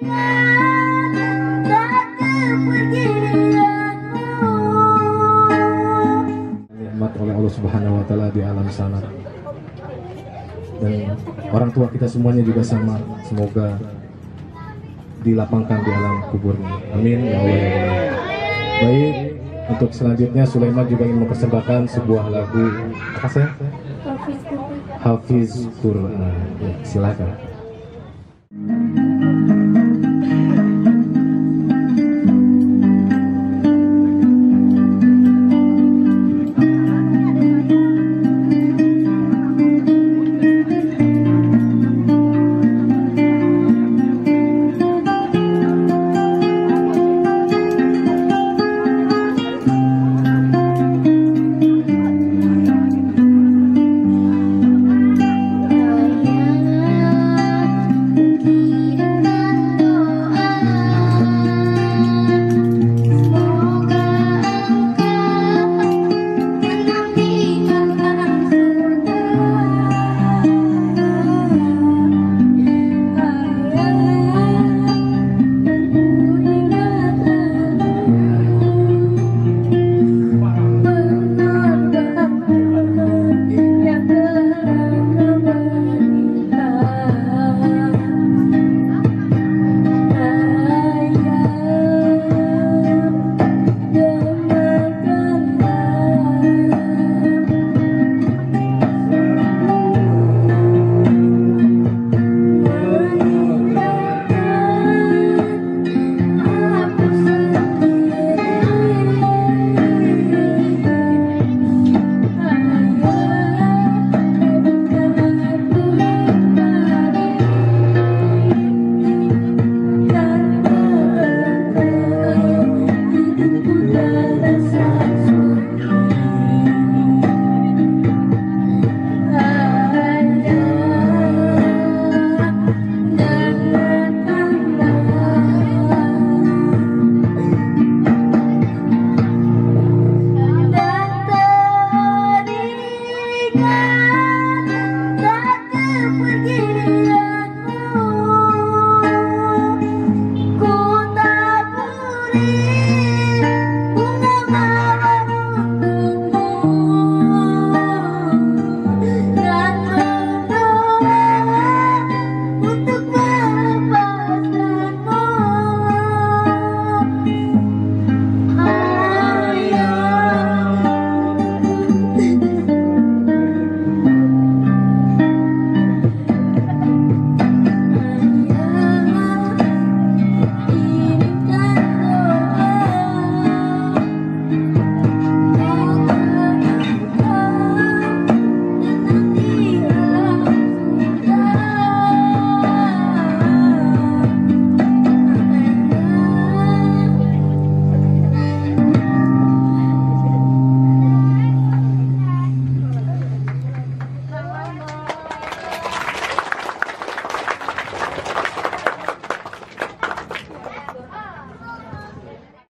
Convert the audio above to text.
nikmat oleh Allah Subhanahu wa taala di alam sana. Dan orang tua kita semuanya juga sama. Semoga dilapangkan di alam kuburnya. Amin ya Allah. ya Allah. Baik, untuk selanjutnya Sulaiman juga ingin mempersembahkan sebuah lagu apa saya? Hafiz Quran. Ya, silakan.